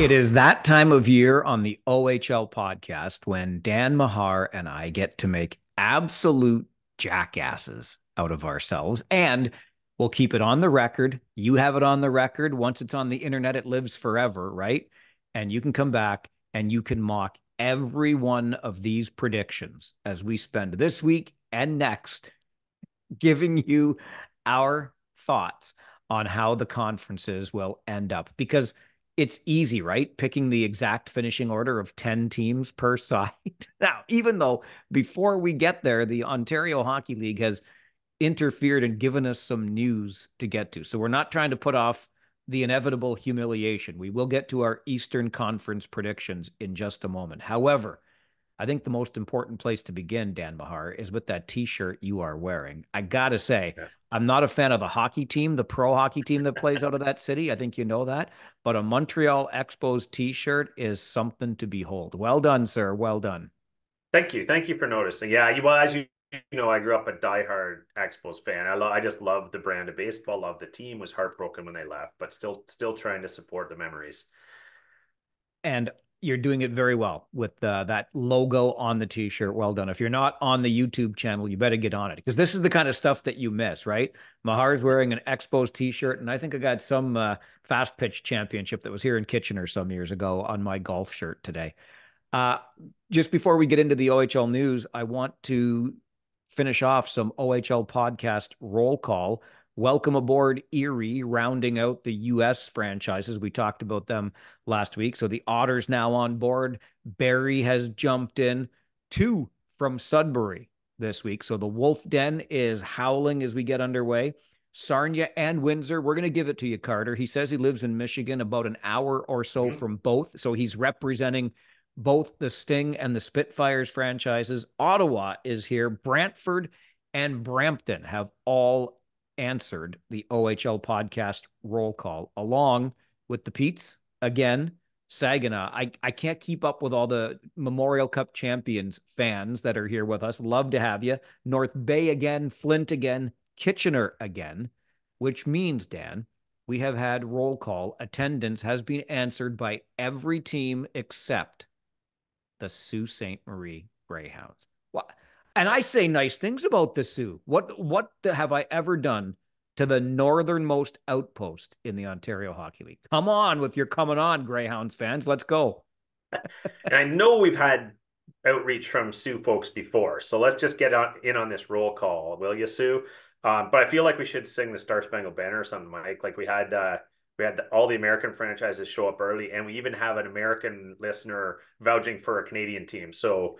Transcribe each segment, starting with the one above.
It is that time of year on the OHL podcast when Dan Mahar and I get to make absolute jackasses out of ourselves. And we'll keep it on the record. You have it on the record. Once it's on the internet, it lives forever, right? And you can come back and you can mock every one of these predictions as we spend this week and next giving you our thoughts on how the conferences will end up. Because it's easy, right? Picking the exact finishing order of 10 teams per side. now, even though before we get there, the Ontario Hockey League has interfered and given us some news to get to. So we're not trying to put off the inevitable humiliation. We will get to our Eastern Conference predictions in just a moment. However, I think the most important place to begin, Dan Mahar, is with that T-shirt you are wearing. I gotta say, yeah. I'm not a fan of the hockey team, the pro hockey team that plays out of that city. I think you know that, but a Montreal Expos T-shirt is something to behold. Well done, sir. Well done. Thank you. Thank you for noticing. Yeah, you, well, as you you know, I grew up a diehard Expos fan. I lo- I just love the brand of baseball. Love the team. Was heartbroken when they left, but still still trying to support the memories. And you're doing it very well with uh, that logo on the t-shirt. Well done. If you're not on the YouTube channel, you better get on it because this is the kind of stuff that you miss, right? Mahar's wearing an Expos t-shirt, and I think I got some uh, fast pitch championship that was here in Kitchener some years ago on my golf shirt today. Uh, just before we get into the OHL news, I want to finish off some OHL podcast roll call Welcome aboard Erie, rounding out the U.S. franchises. We talked about them last week. So the Otters now on board. Barrie has jumped in. Two from Sudbury this week. So the Wolf Den is howling as we get underway. Sarnia and Windsor. We're going to give it to you, Carter. He says he lives in Michigan, about an hour or so mm-hmm. from both. So he's representing both the Sting and the Spitfires franchises. Ottawa is here. Brantford and Brampton have all answered the OHL podcast roll call along with the Petes again. Saginaw. I, I can't keep up with all the Memorial Cup champions fans that are here with us. Love to have you. North Bay again, Flint again, Kitchener again, which means, Dan, we have had roll call. Attendance has been answered by every team except the Sault Ste. Marie Greyhounds. What? And I say nice things about the Soo. What what have I ever done to the northernmost outpost in the Ontario Hockey League? Come on with your coming on, Greyhounds fans. Let's go. and I know we've had outreach from Soo folks before, so let's just get on, in on this roll call, will you, Soo? Um, but I feel like we should sing the Star Spangled Banner or something, Mike. Like we had uh, we had the, all the American franchises show up early, and we even have an American listener vouching for a Canadian team. So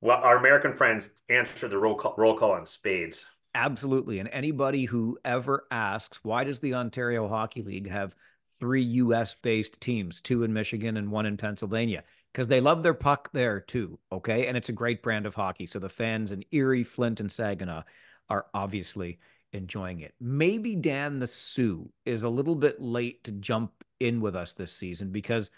well, our American friends answer the roll call, roll call on spades. Absolutely. And anybody who ever asks, why does the Ontario Hockey League have three US based teams, two in Michigan and one in Pennsylvania? Because they love their puck there too. Okay. And it's a great brand of hockey. So the fans in Erie, Flint, and Saginaw are obviously enjoying it. Maybe Dan the Soo is a little bit late to jump in with us this season because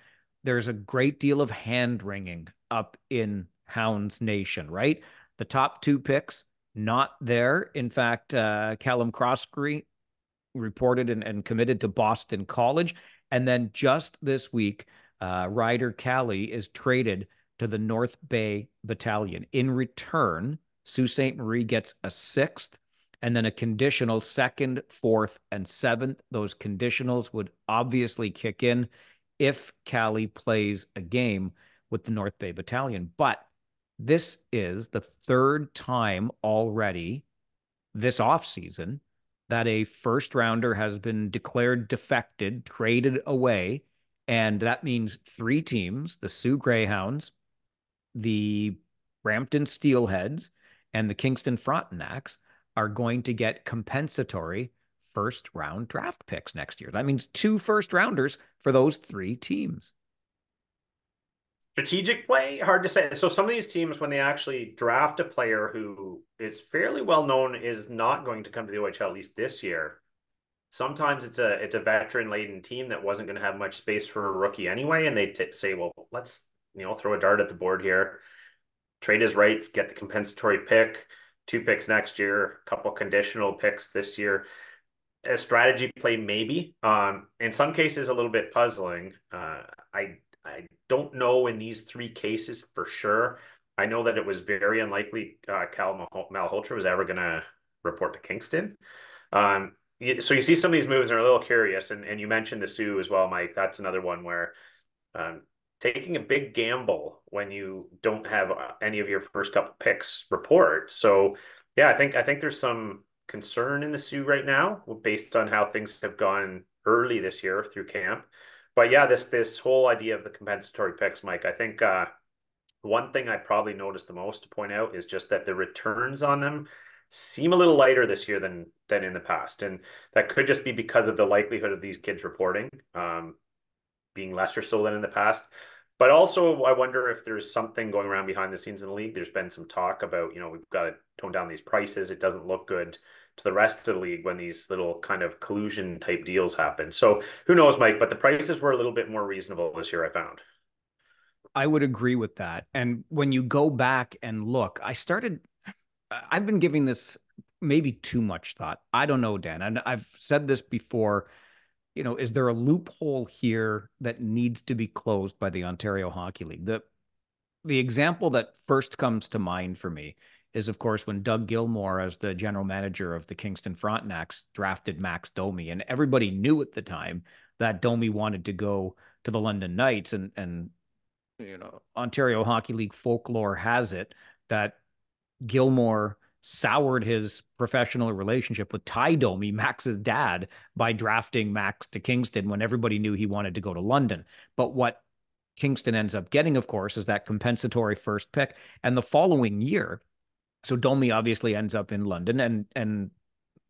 there's a great deal of hand wringing up in Hounds Nation, right? The top two picks not there. In fact, uh, Callum Croskery reported and, and, committed to Boston College. And then just this week, uh, Ryder Cali is traded to the North Bay Battalion. In return, Sault Ste. Marie gets a sixth and then a conditional second, fourth, and seventh. Those conditionals would obviously kick in if Cali plays a game with the North Bay Battalion. But this is the third time already this offseason that a first rounder has been declared defected, traded away. And that means three teams the Soo Greyhounds, the Brampton Steelheads, and the Kingston Frontenacs are going to get compensatory first round draft picks next year. That means two first rounders for those three teams strategic play hard to say. So some of these teams when they actually draft a player who is fairly well known is not going to come to the ohl at least this year sometimes it's a it's a veteran laden team that wasn't going to have much space for a rookie anyway and they t- say well let's you know throw a dart at the board here. Trade his rights get the compensatory pick two picks next year a couple conditional picks this year. A strategy play maybe. Um in some cases a little bit puzzling. Uh I I don't know in these three cases for sure. I know that it was very unlikely uh, Cal Malhotra was ever going to report to Kingston. Um, so you see some of these moves are a little curious, and, and you mentioned the Soo as well, Mike. That's another one where um, taking a big gamble when you don't have uh, any of your first couple picks report. So yeah, I think I think there's some concern in the Soo right now based on how things have gone early this year through camp. But yeah, this this whole idea of the compensatory picks, Mike, I think uh, one thing I probably noticed the most to point out is just that the returns on them seem a little lighter this year than than in the past, and that could just be because of the likelihood of these kids reporting um, being lesser so than in the past. But also, I wonder if there's something going around behind the scenes in the league. There's been some talk about, you know, we've got to tone down these prices. It doesn't look good to the rest of the league when these little kind of collusion type deals happen. So who knows, Mike? But the prices were a little bit more reasonable this year. I found. I would agree with that. And when you go back and look, I started. I've been giving this maybe too much thought. I don't know, Dan. And I've said this before you know, is there a loophole here that needs to be closed by the Ontario Hockey League? The the example that first comes to mind for me is, of course, when Doug Gilmour, as the general manager of the Kingston Frontenacs, drafted Max Domi, and everybody knew at the time that Domi wanted to go to the London Knights, and and you know, Ontario Hockey League folklore has it that Gilmore soured his professional relationship with Ty Domi, Max's dad, by drafting Max to Kingston when everybody knew he wanted to go to London. But what Kingston ends up getting, of course, is that compensatory first pick. And the following year, so Domi obviously ends up in London and and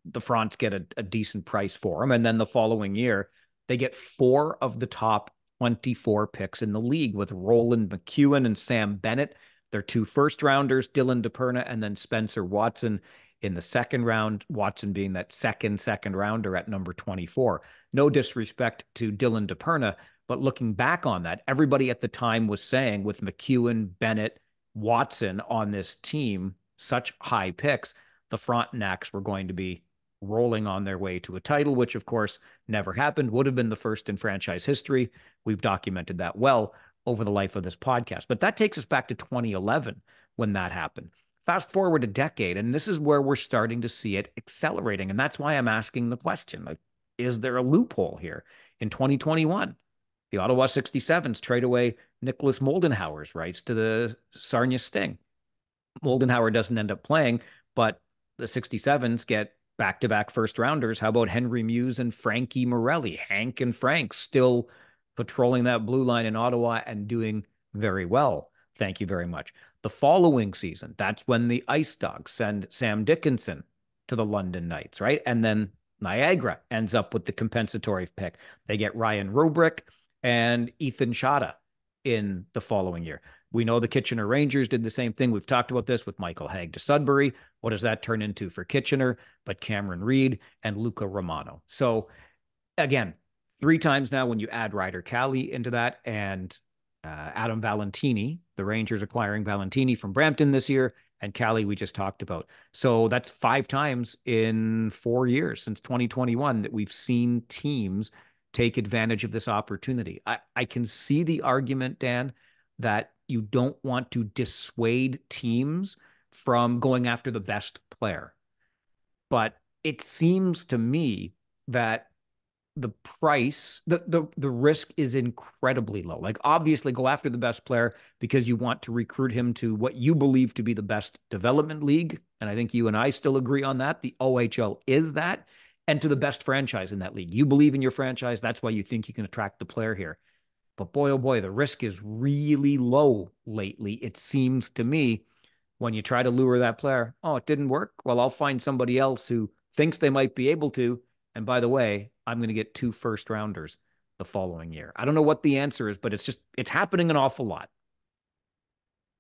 the Fronts get a, a decent price for him. And then the following year, they get four of the top 24 picks in the league with Roland McKeown and Sam Bennett their two first rounders, Dylan Di Perna and then Spencer Watson in the second round, Watson being that second second rounder at number 24. No disrespect to Dylan Di Perna, but looking back on that, everybody at the time was saying with McKeown, Bennett, Watson on this team, such high picks, the Frontenacs were going to be rolling on their way to a title, which of course never happened, would have been the first in franchise history. We've documented that well over the life of this podcast. But that takes us back to 2011 when that happened. Fast forward a decade, and this is where we're starting to see it accelerating. And that's why I'm asking the question like, is there a loophole here in 2021? The Ottawa 67s trade away Nicholas Moldenhauer's rights to the Sarnia Sting. Moldenhauer doesn't end up playing, but the 67s get back to back first rounders. How about Henry Mews and Frankie Marrelli? Hank and Frank still patrolling that blue line in Ottawa and doing very well. Thank you very much. The following season, that's when the Ice Dogs send Sam Dickinson to the London Knights, right? And then Niagara ends up with the compensatory pick. They get Ryan Roobroeck and Ethan Czata in the following year. We know the Kitchener Rangers did the same thing. We've talked about this with Michael Hag to Sudbury. What does that turn into for Kitchener? But Cameron Reid and Luca Romano. So again, three times now when you add Ryder Cali into that and uh, Adam Valentini, the Rangers acquiring Valentini from Brampton this year, and Cali we just talked about. So that's five times in four years since 2021 that we've seen teams take advantage of this opportunity. I, I can see the argument, Dan, that you don't want to dissuade teams from going after the best player. But it seems to me that the price, the the the risk is incredibly low. Like obviously go after the best player because you want to recruit him to what you believe to be the best development league. And I think you and I still agree on that. The OHL is that. And to the best franchise in that league. You believe in your franchise. That's why you think you can attract the player here. But boy, oh boy, the risk is really low lately. It seems to me when you try to lure that player, oh, it didn't work. Well, I'll find somebody else who thinks they might be able to. And by the way, I'm going to get two first rounders the following year. I don't know what the answer is, but it's just it's happening an awful lot.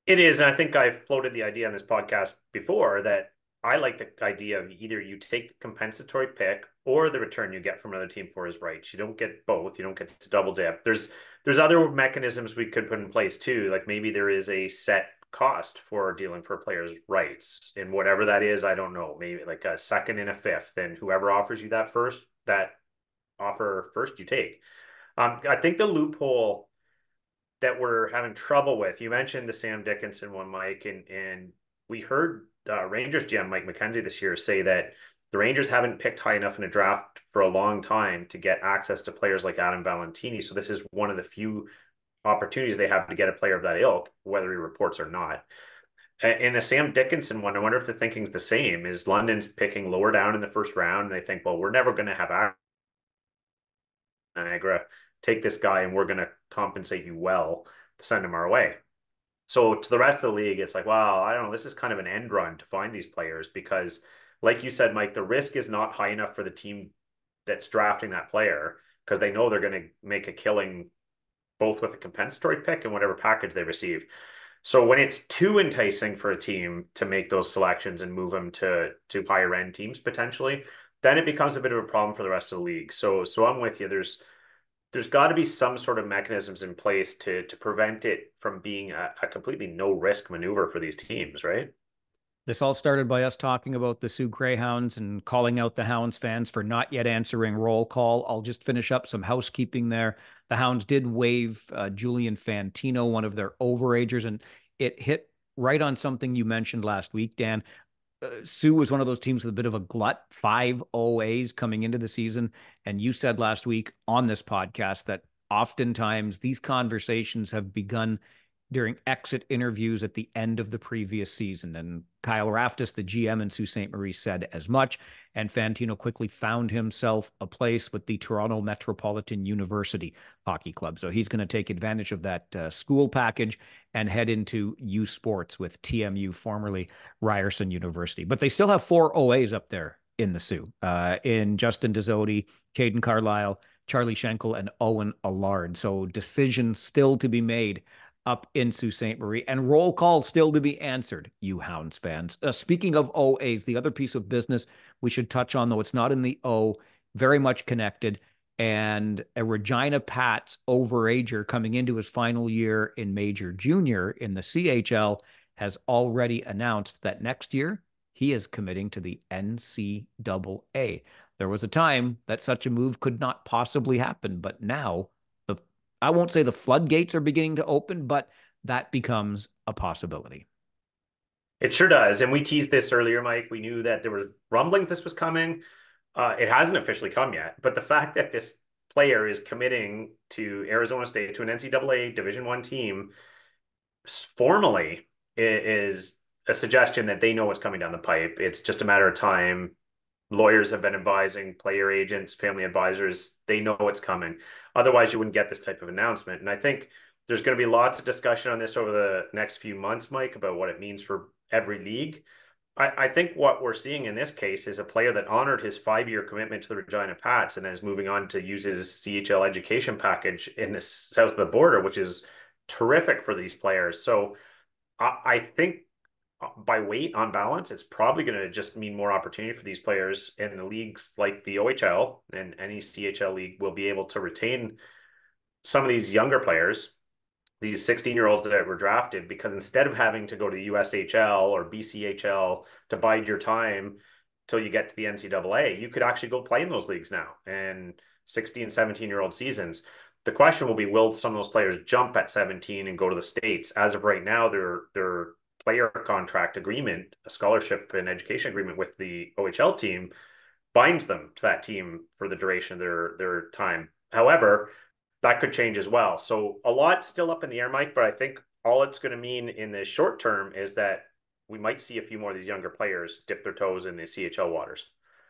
It is, and I think I've floated the idea on this podcast before that I like the idea of either you take the compensatory pick or the return you get from another team for his rights. You don't get both. You don't get to double dip. There's there's other mechanisms we could put in place too. Like maybe there is a set cost for dealing for players' rights, and whatever that is, I don't know. Maybe like a second and a fifth, and whoever offers you that first, that offer first you take. Um, I think the loophole that we're having trouble with. You mentioned the Sam Dickinson one, Mike, and and we heard uh, Rangers GM Mike McKenzie this year say that the Rangers haven't picked high enough in a draft for a long time to get access to players like Adam Valentini. So this is one of the few opportunities they have to get a player of that ilk, whether he reports or not. In the Sam Dickinson one, I wonder if the thinking's the same. Is London's picking lower down in the first round, and they think, well, we're never going to have Niagara take this guy, and we're going to compensate you well to send him our way. So to the rest of the league, it's like, wow, I don't know. This is kind of an end run to find these players because, like you said, Mike, the risk is not high enough for the team that's drafting that player because they know they're going to make a killing both with a compensatory pick and whatever package they receive. So when it's too enticing for a team to make those selections and move them to to higher end teams potentially, then it becomes a bit of a problem for the rest of the league. So so I'm with you. There's there's got to be some sort of mechanisms in place to to prevent it from being a, a, completely no risk maneuver for these teams, right? This all started by us talking about the Soo Greyhounds and calling out the Hounds fans for not yet answering roll call. I'll just finish up some housekeeping there. The Hounds did waive uh, Julian Fantino, one of their overagers, and it hit right on something you mentioned last week, Dan. Uh, Soo was one of those teams with a bit of a glut, five OAs coming into the season. And you said last week on this podcast that oftentimes these conversations have begun during exit interviews at the end of the previous season. And Kyle Raftis, the GM in Sault Ste. Marie, said as much. And Fantino quickly found himself a place with the Toronto Metropolitan University Hockey Club. So he's going to take advantage of that uh, school package and head into U Sports with TMU, formerly Ryerson University. But they still have four OAs up there in the Soo, uh, in Justin DeZoete, Caden Carlisle, Charlie Schenkel, and Owen Allard. So decisions still to be made up in Sault Ste. Marie, and roll call still to be answered, you Hounds fans. Uh, speaking of OAs, the other piece of business we should touch on, though it's not in the O, very much connected, and a Regina Pats overager coming into his final year in Major Junior in the CHL has already announced that next year he is committing to the NCAA. There was a time that such a move could not possibly happen, but now I won't say the floodgates are beginning to open, but that becomes a possibility. It sure does. And we teased this earlier, Mike. We knew that there was rumblings this was coming. Uh, it hasn't officially come yet, but the fact that this player is committing to Arizona State to an NCAA Division One team formally is a suggestion that they know what's coming down the pipe. It's just a matter of time lawyers have been advising player agents, family advisors, they know what's coming. Otherwise, you wouldn't get this type of announcement. And I think there's going to be lots of discussion on this over the next few months, Mike, about what it means for every league. I, I think what we're seeing in this case is a player that honored his five year commitment to the Regina Pats and is moving on to use his CHL education package in the south of the border, which is terrific for these players. So I, I think by weight on balance, it's probably going to just mean more opportunity for these players in the leagues like the OHL and any CHL league will be able to retain some of these younger players, these 16 year olds that were drafted, because instead of having to go to the USHL or BCHL to bide your time till you get to the NCAA, you could actually go play in those leagues now and 16, 17 year old seasons. The question will be, will some of those players jump at 17 and go to the States? As of right now, they're, they're, player contract agreement, a scholarship and education agreement with the OHL team, binds them to that team for the duration of their their time. However, that could change as well. So a lot still up in the air, Mike. But I think all it's going to mean in the short term is that we might see a few more of these younger players dip their toes in the CHL waters.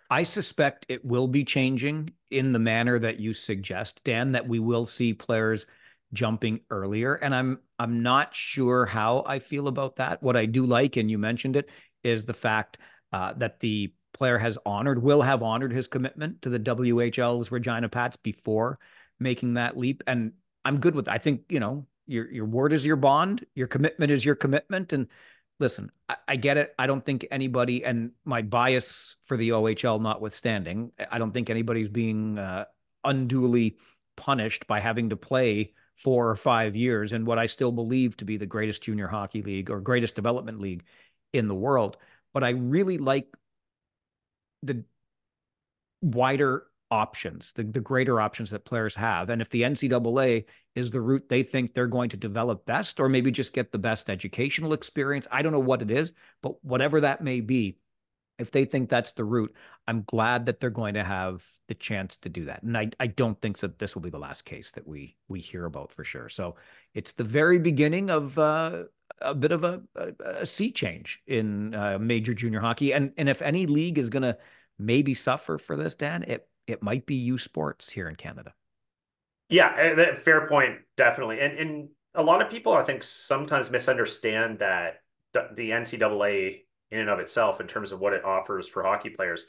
I suspect it will be changing in the manner that you suggest, Dan, that we will see players jumping earlier. And I'm I'm not sure how I feel about that. What I do like, and you mentioned it, is the fact uh, that the player has honored, will have honored his commitment to the WHL's Regina Pats before making that leap. And I'm good with. I think, you know, your your word is your bond, your commitment is your commitment. And listen, I, I get it. I don't think anybody, and my bias for the OHL notwithstanding, I don't think anybody's being uh, unduly punished by having to play four or five years in what I still believe to be the greatest junior hockey league or greatest development league in the world. But I really like the wider options, the, the greater options that players have. And if the NCAA is the route they think they're going to develop best, or maybe just get the best educational experience, I don't know what it is, but whatever that may be, if they think that's the route, I'm glad that they're going to have the chance to do that. And I, I don't think that this will be the last case that we we hear about for sure. So it's the very beginning of uh, a bit of a, a, a sea change in uh, major junior hockey. And and if any league is going to maybe suffer for this, Dan, it it might be U Sports here in Canada. Yeah, eh, fair point, definitely. And and a lot of people, I think, sometimes misunderstand that the NCAA in and of itself in terms of what it offers for hockey players.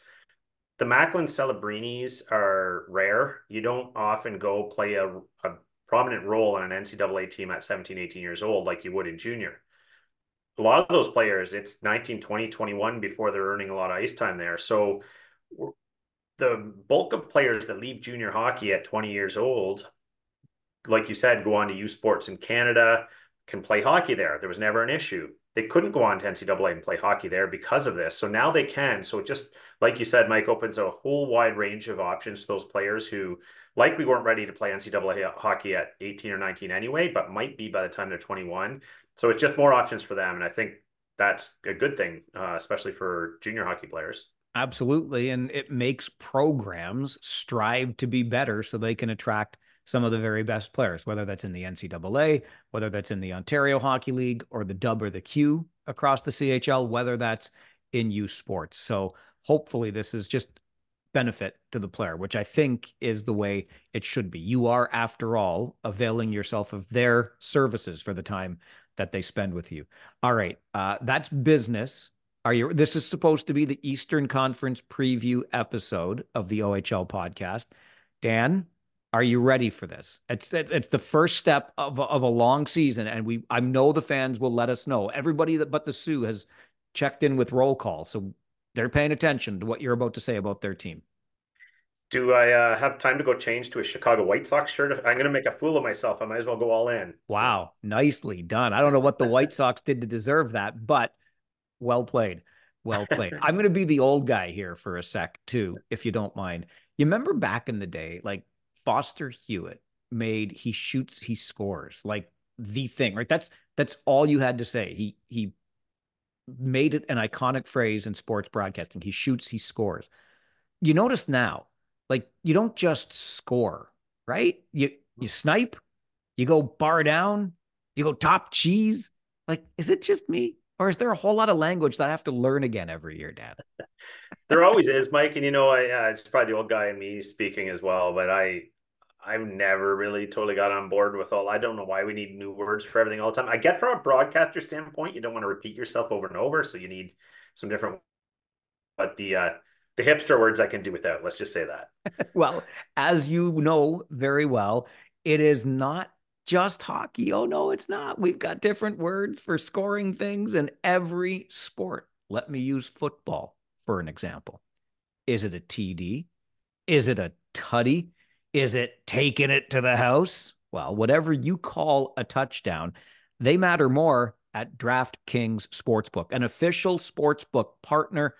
The Macklin Celebrinis are rare. You don't often go play a, a prominent role in an NCAA team at 17, 18 years old like you would in junior. A lot of those players, it's 19, 20, 21 before they're earning a lot of ice time there. So the bulk of players that leave junior hockey at 20 years old, like you said, go on to U Sports in Canada, can play hockey there. There was never an issue they couldn't go on to NCAA and play hockey there because of this. So now they can. So it just, like you said, Mike, opens a whole wide range of options to those players who likely weren't ready to play NCAA hockey at 18 or 19 anyway, but might be by the time they're 21. So it's just more options for them. And I think that's a good thing, uh, especially for junior hockey players. Absolutely. And it makes programs strive to be better so they can attract – some of the very best players, whether that's in the NCAA, whether that's in the Ontario Hockey League or the Dub or the Q across the CHL, whether that's in U Sports. So hopefully this is just benefit to the player, which I think is the way it should be. You are, after all, availing yourself of their services for the time that they spend with you. All right, uh, that's business. Are you? This is supposed to be the Eastern Conference preview episode of the OHL podcast. Dan, are you ready for this? It's it's the first step of of a long season, and we I know the fans will let us know. Everybody that but the Soo has checked in with roll call, so they're paying attention to what you're about to say about their team. Do I uh, have time to go change to a Chicago White Sox shirt? I'm going to make a fool of myself. I might as well go all in. Wow, so. nicely done. I don't know what the White Sox did to deserve that, but well played. Well played. I'm going to be the old guy here for a sec too, if you don't mind. You remember back in the day, like Foster Hewitt made he shoots, he scores like the thing, right? That's that's all you had to say. He he made it an iconic phrase in sports broadcasting. He shoots, he scores. You notice now, like you don't just score, right? You you mm-hmm. snipe, you go bar down, you go top cheese. Like, is it just me? Or is there a whole lot of language that I have to learn again every year, Dad? there always is, Mike. And you know, I, uh, it's probably the old guy in me speaking as well. But I, I've never really totally got on board with all. I don't know why we need new words for everything all the time. I get from a broadcaster standpoint, you don't want to repeat yourself over and over, so you need some different. But the uh, the hipster words I can do without. Let's just say that. well, as you know very well, it is not just hockey. Oh, no, it's not. We've got different words for scoring things in every sport. Let me use football for an example. Is it a TD? Is it a tutty? Is it taking it to the house? Well, whatever you call a touchdown, they matter more at DraftKings Sportsbook, an official sportsbook partner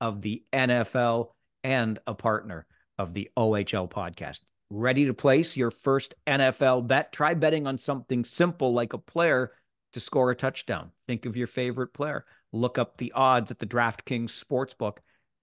of the NFL and a partner of the OHL podcast. Ready to place your first NFL bet? Try betting on something simple like a player to score a touchdown. Think of your favorite player. Look up the odds at the DraftKings Sportsbook.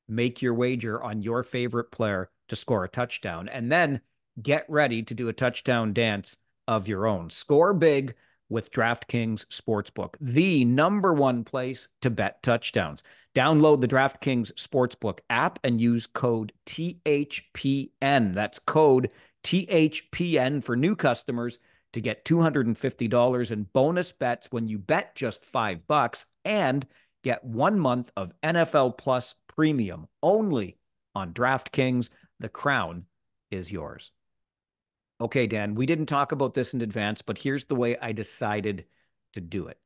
Make your wager on your favorite player to score a touchdown. And then get ready to do a touchdown dance of your own. Score big with DraftKings Sportsbook, the number one place to bet touchdowns. Download the DraftKings Sportsbook app and use code THPN. That's code THPN for new customers to get $250 in bonus bets when you bet just 5 bucks and get 1 month of NFL Plus premium only on DraftKings. The crown is yours. Okay, Dan, we didn't talk about this in advance, but here's the way I decided to do it.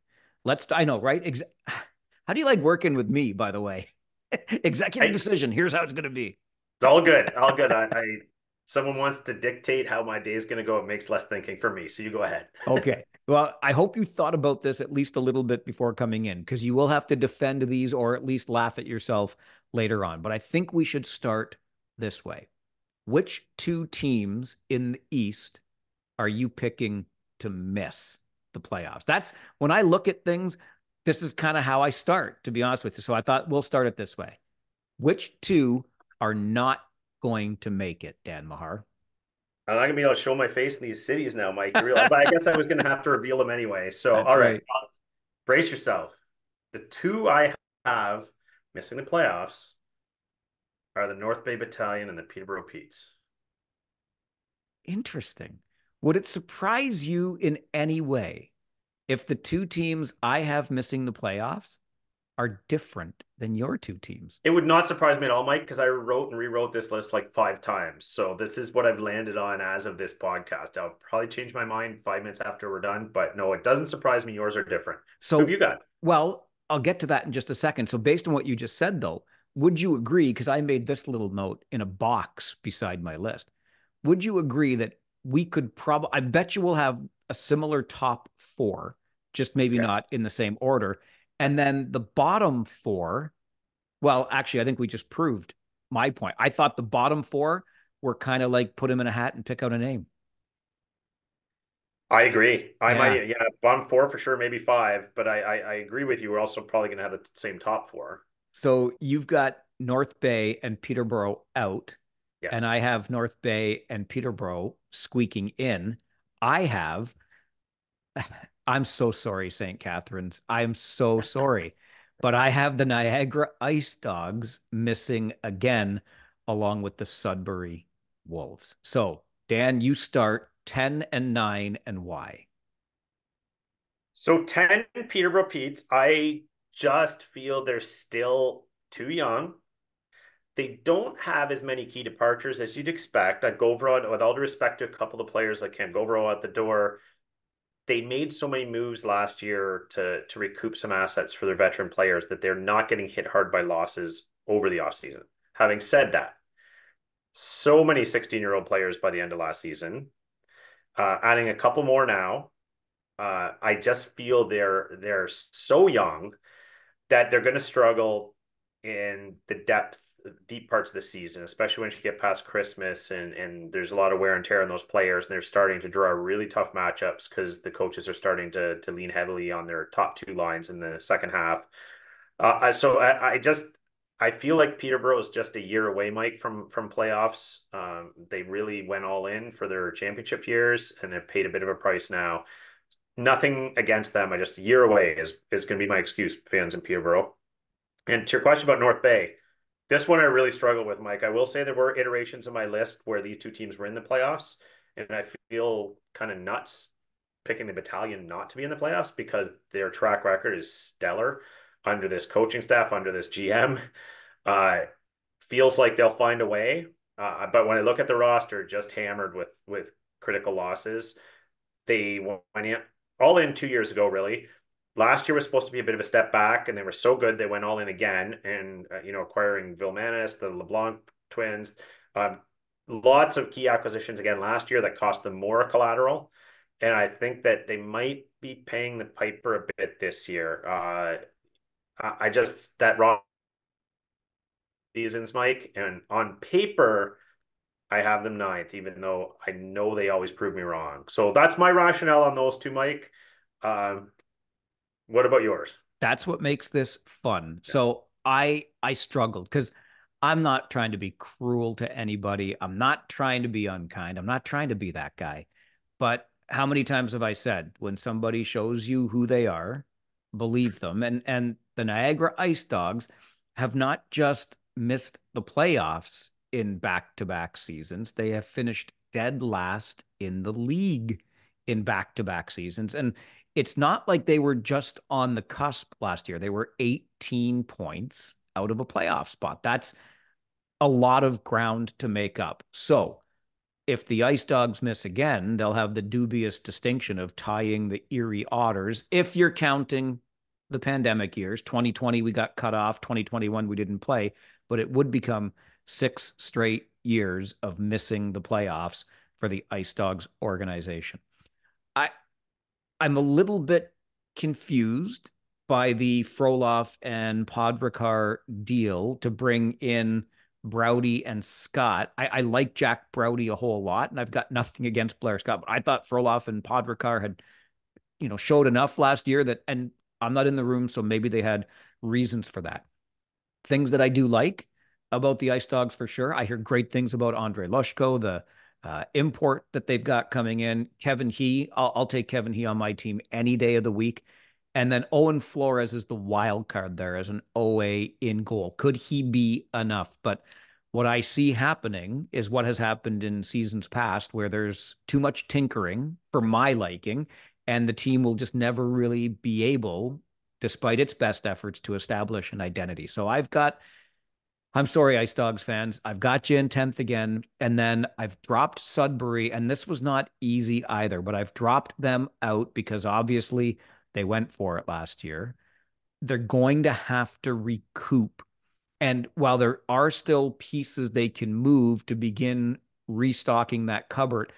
Let's I know, right? Ex- how do you like working with me, by the way? Executive I, decision. Here's how it's going to be. It's all good. All good. I, I someone wants to dictate how my day is going to go. It makes less thinking for me. So you go ahead. okay. Well, I hope you thought about this at least a little bit before coming in because you will have to defend these or at least laugh at yourself later on. But I think we should start this way. Which two teams in the East are you picking to miss the playoffs? That's when I look at things, this is kind of how I start, to be honest with you. So I thought we'll start it this way. Which two are not going to make it, Dan Mahar? I'm not gonna be able to show my face in these cities now, Mike. but I guess I was gonna have to reveal them anyway. So That's all right. right. Uh, brace yourself. The two I have missing the playoffs are the North Bay Battalion and the Peterborough Petes. Interesting. Would it surprise you in any way if the two teams I have missing the playoffs are different than your two teams. It would not surprise me at all, Mike, because I wrote and rewrote this list like five times. So this is what I've landed on as of this podcast. I'll probably change my mind five minutes after we're done, but no, it doesn't surprise me. Yours are different. So Who have you got? Well, I'll get to that in just a second. So based on what you just said, though, would you agree? Because I made this little note in a box beside my list. Would you agree that we could probably? I bet you we'll have a similar top four, just maybe yes. not in the same order and then the bottom four, well, actually, I think we just proved my point. I thought the bottom four were kind of like put him in a hat and pick out a name. I agree. I yeah. might, yeah, bottom four for sure, maybe five, but I, I, I agree with you. We're also probably going to have the same top four. So you've got North Bay and Peterborough out, yes. and I have North Bay and Peterborough squeaking in. I have I'm so sorry, St. Catharines. I'm so sorry. but I have the Niagara Ice Dogs missing again, along with the Sudbury Wolves. So, Dan, you start 10 and 9 and why? So 10 Peterborough Petes, I just feel they're still too young. They don't have as many key departures as you'd expect. I'd go over with all due respect to a couple of players like Cam Govero at the door they made so many moves last year to to recoup some assets for their veteran players that they're not getting hit hard by losses over the offseason. Having said that, so many 16 year old players by the end of last season, uh, adding a couple more now. Uh, I just feel they're they're so young that they're going to struggle in the depth deep parts of the season, especially once you get past Christmas and and there's a lot of wear and tear on those players, and they're starting to draw really tough matchups because the coaches are starting to to lean heavily on their top two lines in the second half. Uh, so I, I just I feel like Peterborough is just a year away, Mike, from from playoffs. Um, they really went all in for their championship years, and they've paid a bit of a price now. Nothing against them. I just a year away is is going to be my excuse, fans in Peterborough. And to your question about North Bay, this one I really struggle with, Mike. I will say there were iterations of my list where these two teams were in the playoffs, and I feel kind of nuts picking the battalion not to be in the playoffs because their track record is stellar under this coaching staff, under this GM. Uh, feels like they'll find a way. Uh, but when I look at the roster, just hammered with with critical losses, they went all in two years ago, really. Last year was supposed to be a bit of a step back, and they were so good they went all in again, and uh, you know acquiring Vilmanis, the LeBlanc twins, um, lots of key acquisitions again last year that cost them more collateral, and I think that they might be paying the piper a bit this year. Uh, I just that raw seasons, Mike, and on paper. I have them ninth, even though I know they always prove me wrong. So that's my rationale on those two, Mike. Um, what about yours? That's what makes this fun. Yeah. So I I struggled because I'm not trying to be cruel to anybody. I'm not trying to be unkind. I'm not trying to be that guy. But how many times have I said when somebody shows you who they are, believe them? And and the Niagara Ice Dogs have not just missed the playoffs in back-to-back seasons. They have finished dead last in the league in back-to-back seasons. And it's not like they were just on the cusp last year. They were 18 points out of a playoff spot. That's a lot of ground to make up. So, if the Ice Dogs miss again, they'll have the dubious distinction of tying the Erie Otters. If you're counting the pandemic years, 2020 we got cut off, 2021 we didn't play, but it would become six straight years of missing the playoffs for the Ice Dogs organization. I I'm a little bit confused by the Frolov and Podrakar deal to bring in Browdy and Scott. I, I like Jack Browdy a whole lot, and I've got nothing against Blair Scott. But I thought Frolov and Podrakar had, you know, showed enough last year that, and I'm not in the room, so maybe they had reasons for that. Things that I do like about the Ice Dogs for sure. I hear great things about Andre Lushko, the uh, import that they've got coming in. Kevin He, I'll, I'll take Kevin He on my team any day of the week. And then Owen Flores is the wild card there as an OA in goal. Could he be enough? But what I see happening is what has happened in seasons past, where there's too much tinkering for my liking, and the team will just never really be able, despite its best efforts, to establish an identity. So I've got I'm sorry, Ice Dogs fans. I've got you in 10th again. And then I've dropped Sudbury, and this was not easy either, but I've dropped them out because obviously they went for it last year. They're going to have to recoup. And while there are still pieces they can move to begin restocking that cupboard,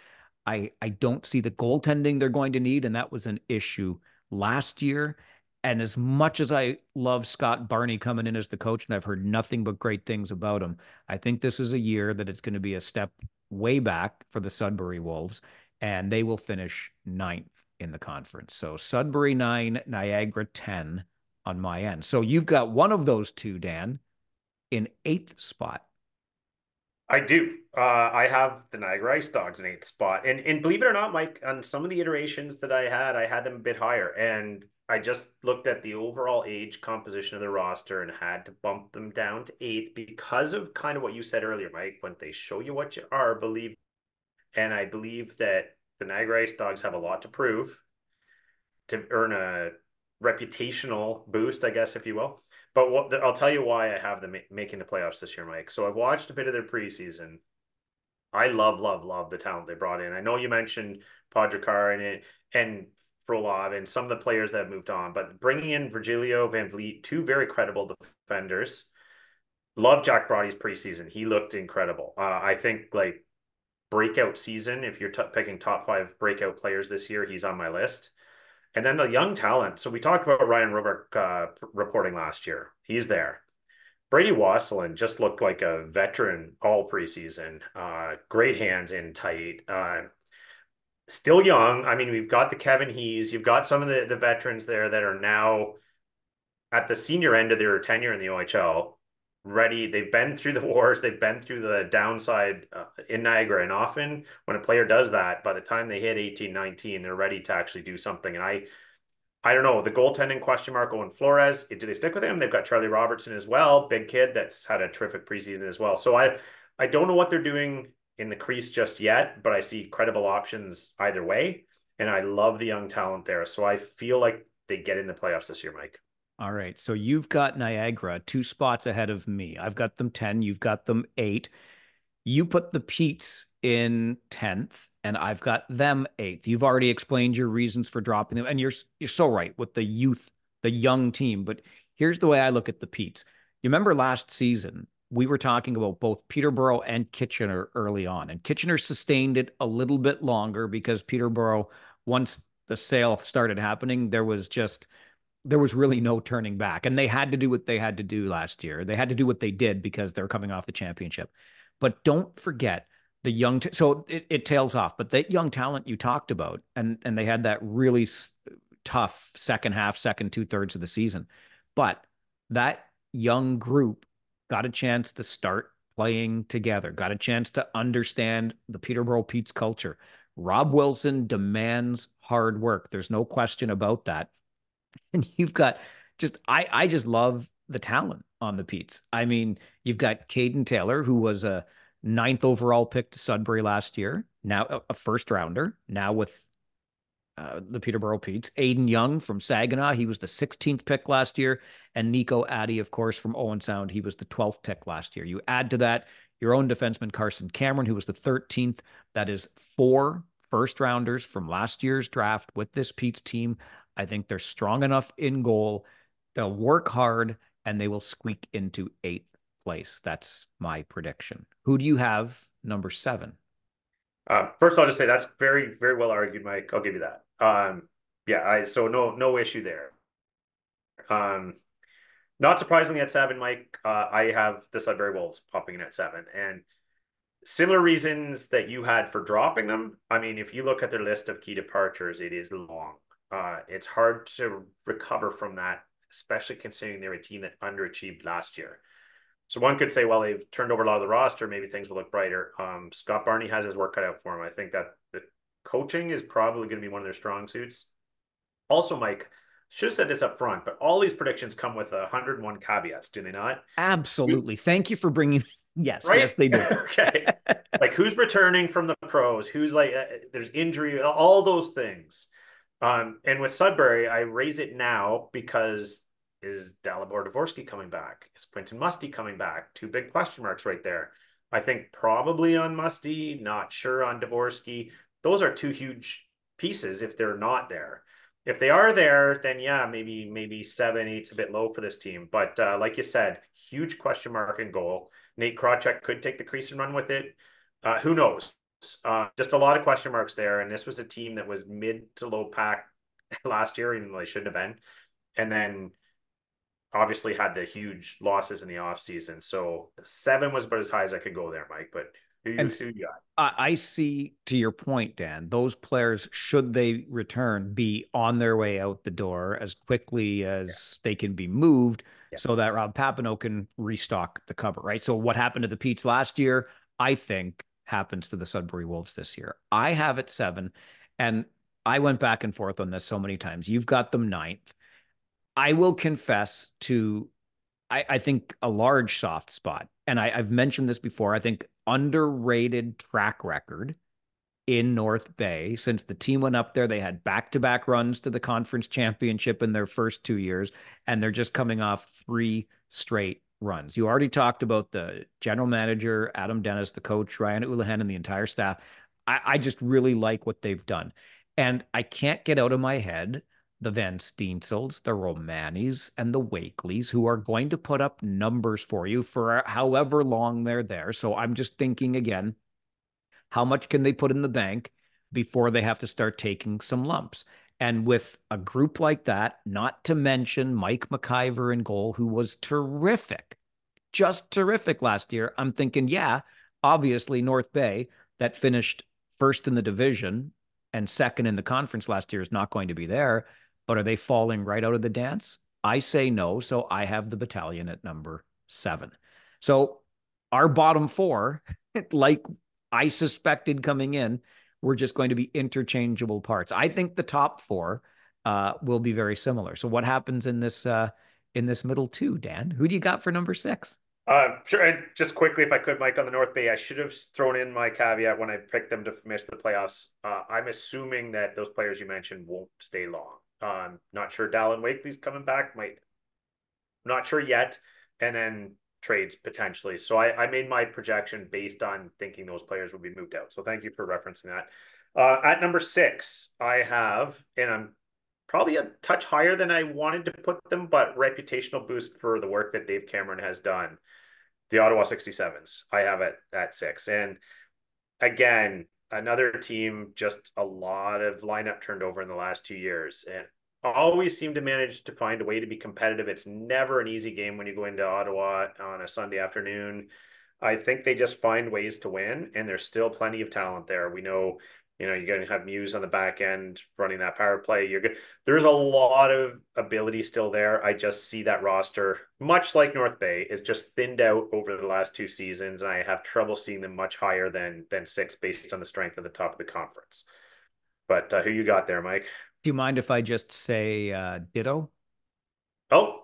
I, I don't see the goaltending they're going to need. And that was an issue last year. And as much as I love Scott Barney coming in as the coach, and I've heard nothing but great things about him, I think this is a year that it's going to be a step way back for the Sudbury Wolves, and they will finish ninth in the conference. So Sudbury nine, Niagara 10 on my end. So you've got one of those two, Dan, in eighth spot. I do. Uh, I have the Niagara Ice Dogs in eighth spot, and and believe it or not, Mike, on some of the iterations that I had, I had them a bit higher, and I just looked at the overall age composition of the roster and had to bump them down to eight because of kind of what you said earlier, Mike. When they show you what you are, believe, and I believe that the Niagara Ice Dogs have a lot to prove to earn a reputational boost, I guess, if you will. But what I'll tell you why I have them making the playoffs this year, Mike. So I watched a bit of their preseason. I love, love, love the talent they brought in. I know you mentioned Podrakar and it, and Frolov and some of the players that have moved on, but bringing in Virgilio Van Vliet, two very credible defenders. Love Jack Broudy's preseason. He looked incredible. Uh, I think like breakout season. If you're t- picking top five breakout players this year, he's on my list. And then the young talent. So we talked about Ryan Roobroeck uh, reporting last year. He's there. Brady Wasselin just looked like a veteran all preseason. Uh, great hands in tight. Uh, still young. I mean, we've got the Kevin Hees. You've got some of the, the veterans there that are now at the senior end of their tenure in the OHL ready. They've been through the wars. They've been through the downside uh, in Niagara. And often when a player does that, by the time they hit 18, 19, they're ready to actually do something. And I, I don't know the goaltending question mark on Flores. Do they stick with him? They've got Charlie Robertson as well, big kid that's had a terrific preseason as well. So I, I don't know what they're doing in the crease just yet, but I see credible options either way. And I love the young talent there. So I feel like they get in the playoffs this year, Mike. All right. So you've got Niagara two spots ahead of me. I've got them 10. You've got them eight. You put the Petes in 10th, and I've got them eighth. You've already explained your reasons for dropping them. And you're you're so right with the youth, the young team. But here's the way I look at the Petes. You remember last season, we were talking about both Peterborough and Kitchener early on. And Kitchener sustained it a little bit longer because Peterborough, once the sale started happening, there was just – there was really no turning back. And they had to do what they had to do last year. They had to do what they did because they're coming off the championship. But don't forget the young. T- so it, it tails off. But that young talent you talked about, and and they had that really s- tough second half, second two thirds of the season. But that young group got a chance to start playing together, got a chance to understand the Peterborough Petes culture. Rob Wilson demands hard work. There's no question about that. and you've got just I I just love the talent on the Petes. I mean, you've got Caden Taylor, who was a ninth overall pick to Sudbury last year, now a first rounder, now with uh, the Peterborough Petes. Aiden Young from Saginaw, he was the 16th pick last year. And Nico Addy, of course, from Owen Sound, he was the 12th pick last year. You add to that your own defenseman, Carson Cameron, who was the 13th. That is four first rounders from last year's draft with this Pete's team. I think they're strong enough in goal. They'll work hard and they will squeak into eighth place. That's my prediction. Who do you have number seven? Uh, first, I'll just say that's very, very well argued, Mike. I'll give you that. Um, yeah, I so no, no issue there. Um, Not surprisingly, at seven, Mike, uh, I have the Sudbury Wolves popping in at seven, and similar reasons that you had for dropping them. I mean, if you look at their list of key departures, it is long. Uh, it's hard to recover from that, especially considering they're a team that underachieved last year. So one could say, well, they've turned over a lot of the roster. Maybe things will look brighter. Um, Scott Barney has his work cut out for him. I think that the coaching is probably going to be one of their strong suits. Also, Mike, should have said this up front, but all these predictions come with 101 caveats, do they not? Absolutely. Thank you for bringing. Yes, right? yes, they do. okay. like who's returning from the pros? Who's like, uh, there's injury, all those things. Um, and with Sudbury, I raise it now because is Dalibor Dvorsky coming back? Is Quentin Musty coming back? Two big question marks right there. I think probably on Musty, not sure on Dvorsky. Those are two huge pieces if they're not there. If they are there, then yeah, maybe maybe seven, eight's a bit low for this team. But uh, like you said, huge question mark in goal. Nate Krawcheck could take the crease and run with it. Uh, who knows? Uh, just a lot of question marks there. And this was a team that was mid to low pack last year, even though they shouldn't have been. And then obviously had the huge losses in the offseason. So seven was about as high as I could go there, Mike. But who, and who you got? I see to your point, Dan, those players, should they return, be on their way out the door as quickly as yeah. they can be moved yeah. so that Rob Papineau can restock the cover, right? So what happened to the Petes last year, I think happens to the Sudbury Wolves this year. I have it seven. And I went back and forth on this so many times. You've got them ninth. I will confess to, I, I think, a large soft spot. And I, I've mentioned this before. I think underrated track record in North Bay. Since the team went up there, they had back to back runs to the conference championship in their first two years, and they're just coming off three straight runs. You already talked about the general manager, Adam Dennis, the coach, Ryan Oulahen, and the entire staff. I, I just really like what they've done. And I can't get out of my head the Van Steensels, the Romanis, and the Wakeleys, who are going to put up numbers for you for however long they're there. So I'm just thinking again, how much can they put in the bank before they have to start taking some lumps? And with a group like that, not to mention Mike McIvor in goal, who was terrific, just terrific last year, I'm thinking, yeah, obviously North Bay that finished first in the division and second in the conference last year is not going to be there but are they falling right out of the dance? I say no. So I have the battalion at number seven. So our bottom four, like I suspected coming in, we're just going to be interchangeable parts. I think the top four uh, will be very similar. So what happens in this uh, in this middle two, Dan? Who do you got for number six? Uh, sure. And just quickly, if I could, Mike, on the North Bay, I should have thrown in my caveat when I picked them to miss the playoffs. Uh, I'm assuming that those players you mentioned won't stay long. Um, not sure Dalyn Wakely's coming back. Might not sure yet. And then trades potentially. So I, I made my projection based on thinking those players would be moved out. So thank you for referencing that. Uh, at number six, I have, and I'm probably a touch higher than I wanted to put them, but reputational boost for the work that Dave Cameron has done. The Ottawa 67s, I have it at six. And again, another team, just a lot of lineup turned over in the last two years, and always seem to manage to find a way to be competitive. It's never an easy game when you go into Ottawa on a Sunday afternoon. I think they just find ways to win, and there's still plenty of talent there. We know you know, you're going to have Mews on the back end running that power play. You're good. There's a lot of ability still there. I just see that roster, much like North Bay, is just thinned out over the last two seasons. And I have trouble seeing them much higher than than six based on the strength of the top of the conference. But uh, who you got there, Mike? Do you mind if I just say uh, ditto? Oh,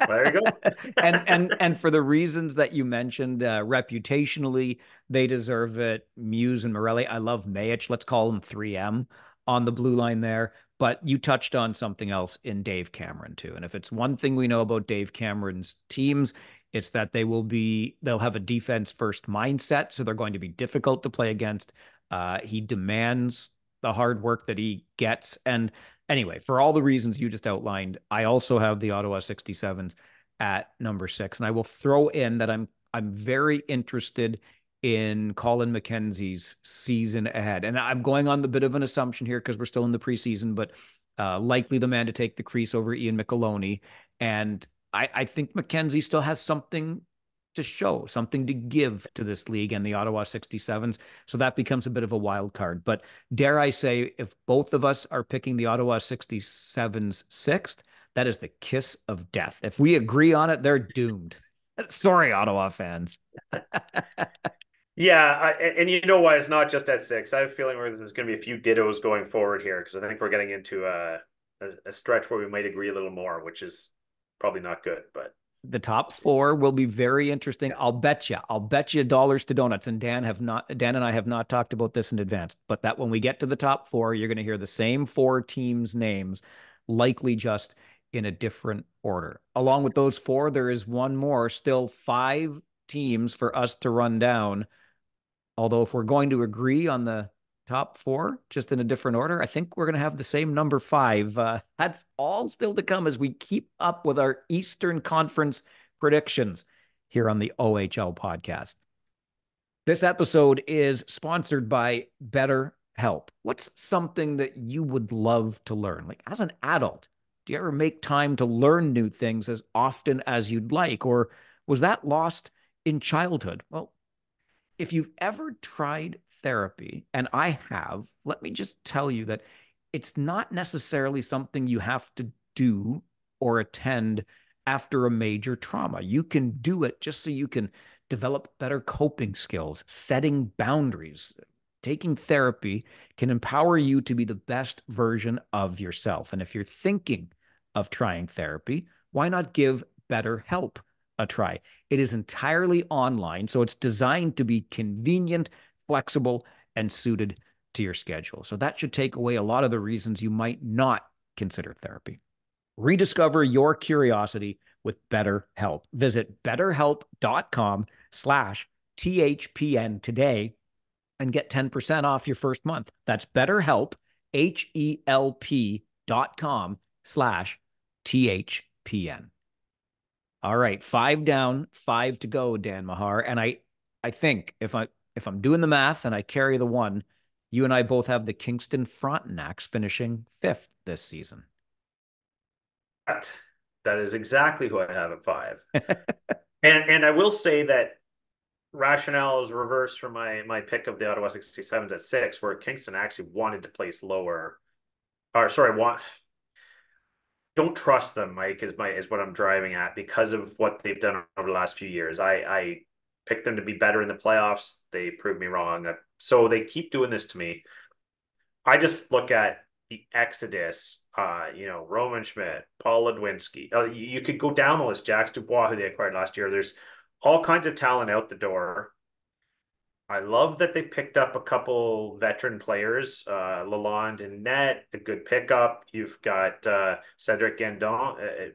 there you go. and and and for the reasons that you mentioned, uh, reputationally, they deserve it. Mews and Marrelli. I love Mayich. Let's call them 3M on the blue line there. But you touched on something else in Dave Cameron too. And if it's one thing we know about Dave Cameron's teams, it's that they will be they'll have a defense first mindset, so they're going to be difficult to play against. Uh, he demands the hard work that he gets, and anyway, for all the reasons you just outlined, I also have the Ottawa 67s at number six. And I will throw in that I'm I'm very interested in Colin McKenzie's season ahead. And I'm going on the bit of an assumption here because we're still in the preseason, but uh, likely the man to take the crease over Ian Micheloni. And I, I think McKenzie still has something to show, something to give to this league and the Ottawa 67s. So that becomes a bit of a wild card. But dare I say, if both of us are picking the Ottawa 67s sixth, that is the kiss of death. If we agree on it, they're doomed. Sorry, Ottawa fans. yeah, I, and you know why it's not just at six. I have a feeling there's going to be a few dittos going forward here because I think we're getting into a, a, a stretch where we might agree a little more, which is probably not good. But the top four will be very interesting. I'll bet you. I'll bet you dollars to donuts. And Dan have not. Dan and I have not talked about this in advance, but that when we get to the top four, you're going to hear the same four teams' names, likely just in a different order. Along with those four, there is one more. Still five teams for us to run down. Although, if we're going to agree on the top four, just in a different order. I think we're going to have the same number five. Uh, that's all still to come as we keep up with our Eastern Conference predictions here on the OHL podcast. This episode is sponsored by Better Help. What's something that you would love to learn? Like as an adult, do you ever make time to learn new things as often as you'd like? Or was that lost in childhood? Well, if you've ever tried therapy, and I have, let me just tell you that it's not necessarily something you have to do or attend after a major trauma. You can do it just so you can develop better coping skills, setting boundaries. Taking therapy can empower you to be the best version of yourself. And if you're thinking of trying therapy, why not give BetterHelp a try? It is entirely online, so it's designed to be convenient, flexible, and suited to your schedule. So that should take away a lot of the reasons you might not consider therapy. Rediscover your curiosity with BetterHelp. Visit betterhelp.com slash THPN today and get 10% off your first month. That's betterhelp, H-E-L-P dot com slash THPN. All right, five down, five to go, Dan Mahar. And I, I think if I if I'm doing the math and I carry the one, you and I both have the Kingston Frontenacs finishing fifth this season. That, that is exactly who I have at five. and and I will say that rationale is reversed from my my pick of the Ottawa 67s at six, where Kingston actually wanted to place lower. Or sorry, want don't trust them, Mike, is my is what I'm driving at because of what they've done over the last few years. I I picked them to be better in the playoffs. They proved me wrong. So they keep doing this to me. I just look at the exodus. Uh, you know, Roman Schmidt, Paul Ludwinski. Uh, you, could go down the list. Jacques Dubois, who they acquired last year. There's all kinds of talent out the door. I love that they picked up a couple veteran players, uh, Lalonde and Net, a good pickup. You've got uh, Cedric Guindon uh,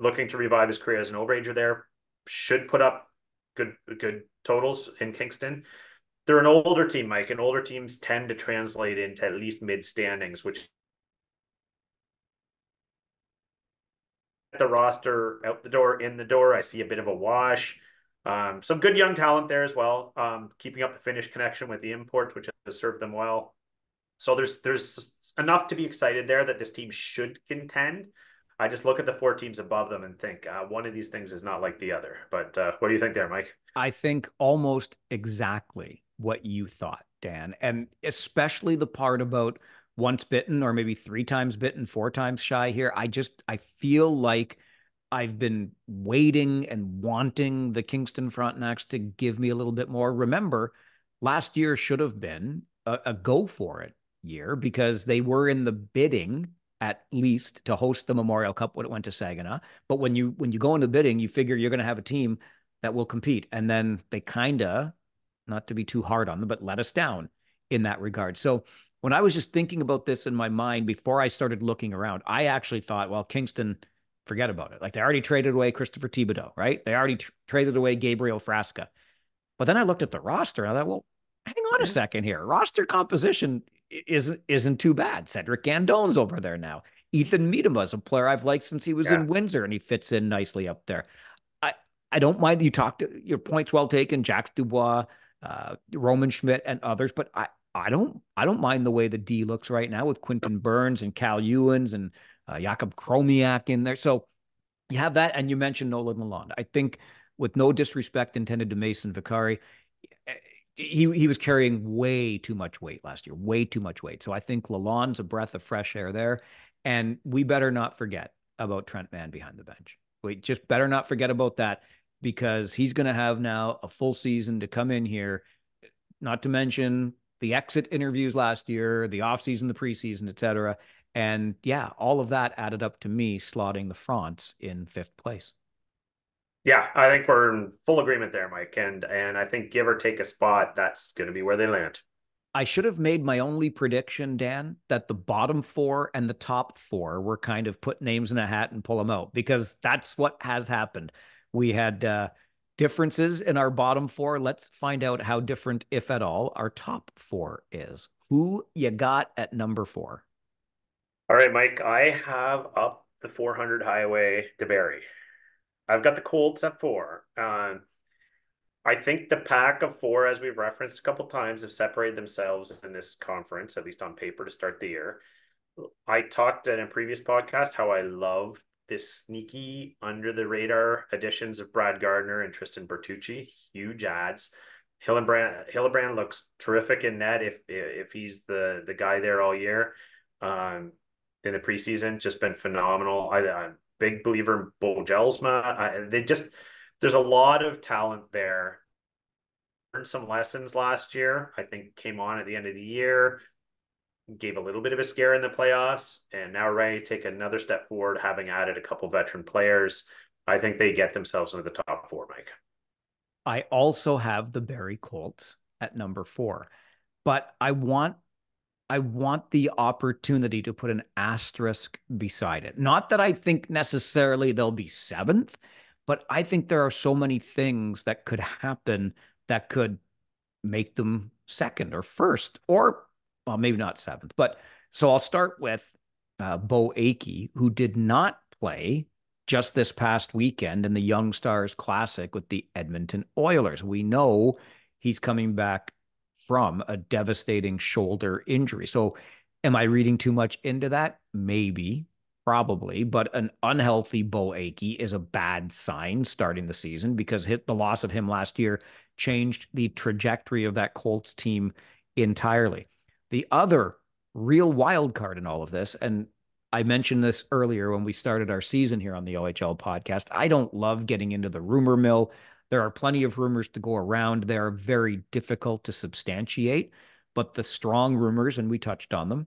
looking to revive his career as an overager there. Should put up good good totals in Kingston. They're an older team, Mike, and older teams tend to translate into at least mid standings, which at the roster out the door, in the door. I see a bit of a wash. Um, some good young talent there as well. Um, keeping up the Finnish connection with the imports, which has served them well. So there's there's enough to be excited there that this team should contend. I just look at the four teams above them and think uh, one of these things is not like the other. But uh, what do you think there, Mike? I think almost exactly what you thought, Dan, and especially the part about once bitten or maybe three times bitten, four times shy here. I just I feel like I've been waiting and wanting the Kingston Frontenacs to give me a little bit more. Remember, last year should have been a, a go for it year because they were in the bidding at least to host the Memorial Cup when it went to Saginaw. But when you when you go into bidding, you figure you're going to have a team that will compete, and then they kind of, not to be too hard on them, but let us down in that regard. So when I was just thinking about this in my mind before I started looking around, I actually thought, well, Kingston forget about it. Like they already traded away Christopher Thibodeau, right? They already tr- traded away Gabriel Frasca. But then I looked at the roster and I thought, well, hang on a second here. Roster composition isn't isn't too bad. Cedric Guindon's over there now. Ethan Miedema is a player I've liked since he was yeah. in Windsor, and he fits in nicely up there. I I don't mind you talked your points well taken, Jacques Dubois, uh, Roman Schmidt, and others, but I I don't I don't mind the way the D looks right now with Quinton Burns and Cal Ewens and uh, Jakob Chromiak in there. So you have that, and you mentioned Nolan Lalonde. I think, with no disrespect intended to Mason Vicari, he he was carrying way too much weight last year, way too much weight. So I think Lalonde's a breath of fresh air there, and we better not forget about Trent Mann behind the bench. We just better not forget about that because he's going to have now a full season to come in here. Not to mention the exit interviews last year, the offseason, the preseason, et cetera. And yeah, all of that added up to me slotting the Fronts in fifth place. Yeah, I think we're in full agreement there, Mike. And and I think give or take a spot, that's going to be where they land. I should have made my only prediction, Dan, that the bottom four and the top four were kind of put names in a hat and pull them out because that's what has happened. We had uh, differences in our bottom four. Let's find out how different, if at all, our top four is. Who you got at number four? All right, Mike. I have up the 400 highway to Barrie. I've got the Colts at four. Um, I think the pack of four, as we've referenced a couple times, have separated themselves in this conference, at least on paper, to start the year. I talked in a previous podcast how I love this sneaky under the radar additions of Brad Gardner and Tristan Bertucci, huge ads. Hillebrandt Hillebrandt looks terrific in net if if he's the the guy there all year. Um, in the preseason, just been phenomenal. I, I'm a big believer in Beau Jelsma. I, they just there's a lot of talent there. Learned some lessons last year. I think came on at the end of the year, gave a little bit of a scare in the playoffs, and now we're ready to take another step forward, having added a couple veteran players. I think they get themselves into the top four, Mike. I also have the Barrie Colts at number four, but I want I want the opportunity to put an asterisk beside it. Not that I think necessarily they'll be seventh, but I think there are so many things that could happen that could make them second or first, or well, maybe not seventh. But so I'll start with uh, Beau Akey, who did not play just this past weekend in the Young Stars Classic with the Edmonton Oilers. We know he's coming back from a devastating shoulder injury. So, am I reading too much into that? Maybe probably, but an unhealthy Beau Akey is a bad sign starting the season because hit the loss of him last year changed the trajectory of that Colts team entirely. The other real wild card in all of this, and I mentioned this earlier when we started our season here on the OHL podcast. I don't love getting into the rumor mill. There are plenty of rumors to go around. They are very difficult to substantiate, but the strong rumors, and we touched on them,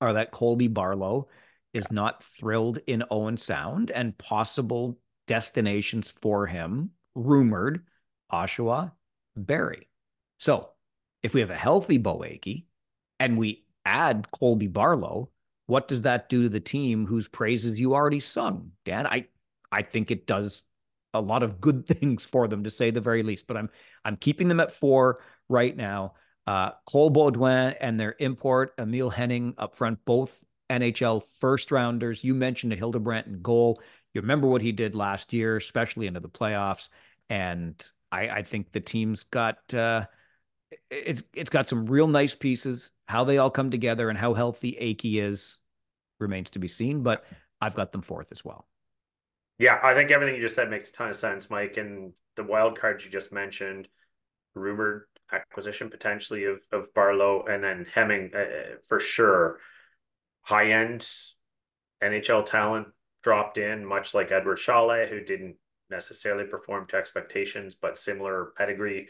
are that Colby Barlow is not thrilled in Owen Sound and possible destinations for him, rumored Oshawa, Barrie. So if we have a healthy Beau and we add Colby Barlow, what does that do to the team whose praises you already sung? Dan, I I think it does a lot of good things for them to say the very least. But I'm I'm keeping them at four right now. Uh, Cole Beaudoin and their import Emil Hemming up front, both NHL first rounders. You mentioned a Hillebrandt in goal. You remember what he did last year, especially into the playoffs. And I, I think the team's got uh, it's it's got some real nice pieces. How they all come together and how healthy Akey is remains to be seen. But I've got them fourth as well. Yeah, I think everything you just said makes a ton of sense, Mike. And the wild cards you just mentioned, rumored acquisition potentially of of Barlow and then Hemming uh, uh for sure high end NHL talent dropped in, much like Edward Šale, who didn't necessarily perform to expectations, but similar pedigree.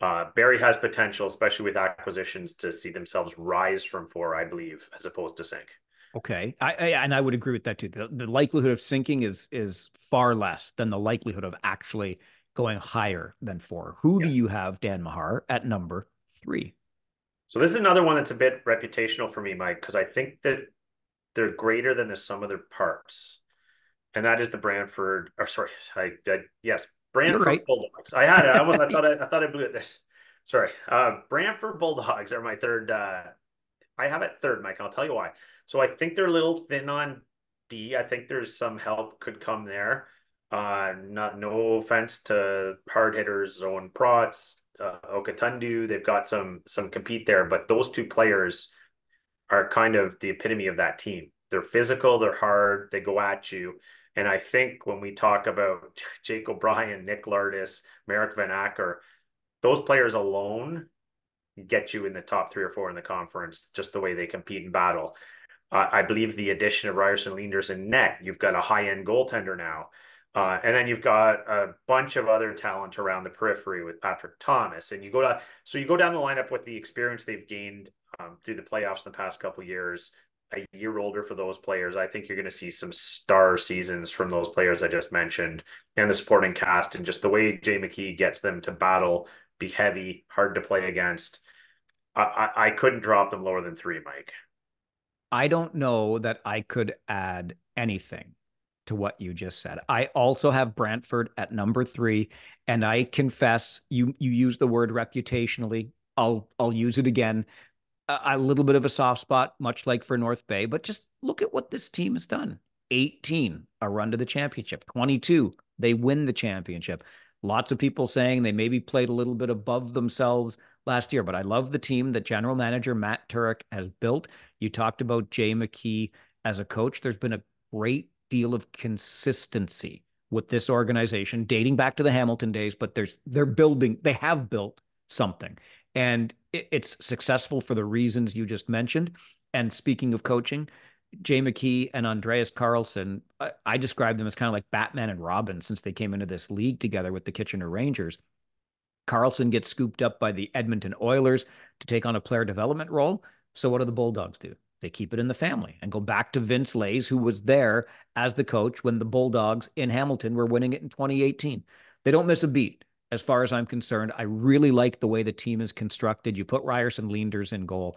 Uh, Barrie has potential, especially with acquisitions, to see themselves rise from four, I believe, as opposed to sink. Okay, I, I, and I would agree with that too. The, the likelihood of sinking is is far less than the likelihood of actually going higher than four. Who yeah. do you have, Dan Mahar, at number three? So this is another one that's a bit reputational for me, Mike, because I think that they're greater than the sum of their parts, and that is the Brantford. Or sorry, I did yes, Brantford right. Bulldogs. I had it. I, almost, I thought I, I thought I blew it. There. Sorry, uh, Brantford Bulldogs are my third. Uh, I have it third, Mike. and I'll tell you why. So I think they're a little thin on D. I think there's some help could come there. Uh, not no offense to hard hitters, Owen Protz, uh, Okatundu. They've got some some compete there, but those two players are kind of the epitome of that team. They're physical, they're hard, they go at you. And I think when we talk about Jake O'Brien, Nick Lardis, Marek Vanacker, those players alone get you in the top three or four in the conference, just the way they compete in battle. Uh, I believe the addition of Ryerson Leenders in net, you've got a high end goaltender now. Uh, and then you've got a bunch of other talent around the periphery with Patrick Thomas, and you go to so you go down the lineup with the experience they've gained um, through the playoffs in the past couple years. A year older for those players, I think you're going to see some star seasons from those players I just mentioned, and the supporting cast, and just the way Jay McKee gets them to battle, be heavy, hard to play against. I, I, couldn't drop them lower than three, Mike. I don't know that I could add anything to what you just said. I also have Brantford at number three, and I confess you you use the word reputationally. I'll I'll use it again. A, a little bit of a soft spot, much like for North Bay, but just look at what this team has done. 18, a run to the championship. 22, they win the championship. Lots of people saying they maybe played a little bit above themselves last year, but I love the team that general manager Matt Turek has built. You talked about Jay McKee as a coach. There's been a great deal of consistency with this organization dating back to the Hamilton days, but there's they're building, they have built something. And it's successful for the reasons you just mentioned. And speaking of coaching, Jay McKee and Andreas Karlsson, I, I describe them as kind of like Batman and Robin since they came into this league together with the Kitchener Rangers. Karlsson gets scooped up by the Edmonton Oilers to take on a player development role. So what do the Bulldogs do? They keep it in the family and go back to Vince Laise, who was there as the coach when the Bulldogs in Hamilton were winning it in 2018. They don't miss a beat, as far as I'm concerned. I really like the way the team is constructed. You put Ryerson Leenders in goal.